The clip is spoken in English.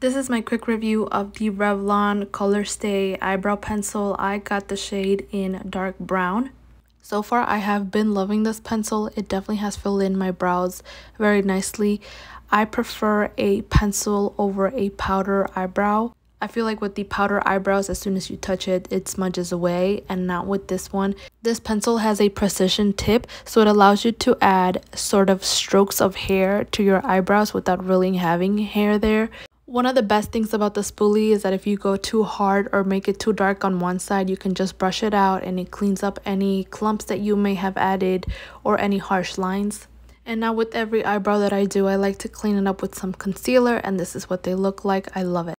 This is my quick review of the Revlon Color Stay Eyebrow Pencil. I got the shade in dark brown. So far, I have been loving this pencil. It definitely has filled in my brows very nicely. I prefer a pencil over a powder eyebrow. I feel like with the powder eyebrows, as soon as you touch it, it smudges away and not with this one. This pencil has a precision tip, so it allows you to add sort of strokes of hair to your eyebrows without really having hair there. One of the best things about the spoolie is that if you go too hard or make it too dark on one side, you can just brush it out and it cleans up any clumps that you may have added or any harsh lines. And now with every eyebrow that I do, I like to clean it up with some concealer and this is what they look like. I love it.